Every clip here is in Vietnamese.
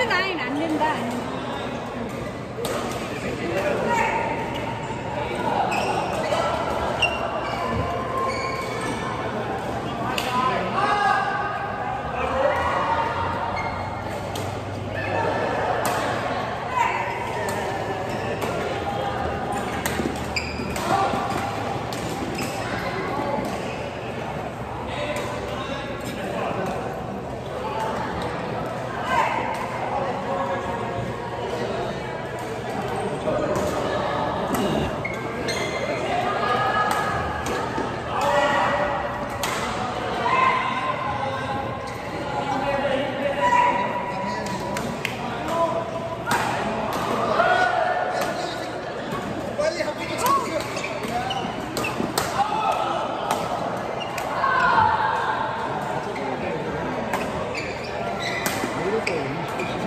cái này nè anh lên đó game.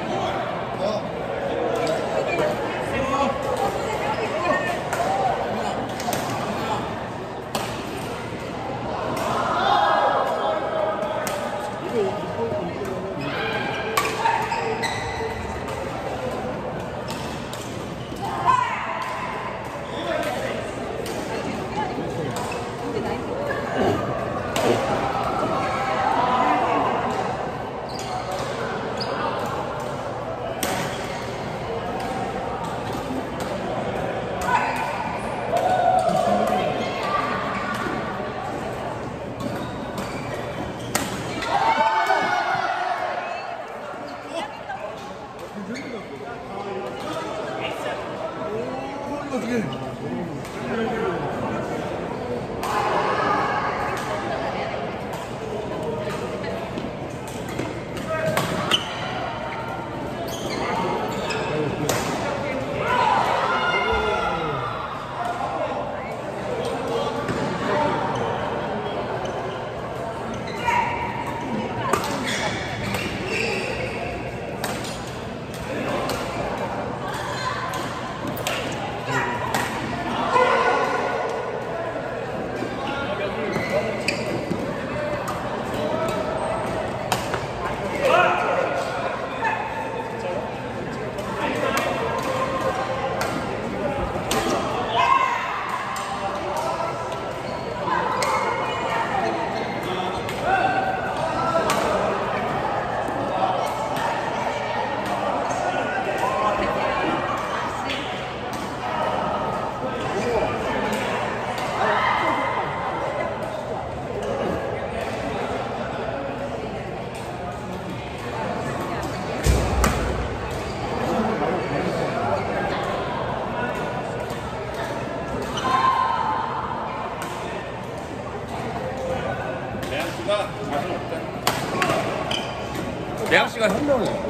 아까 현명해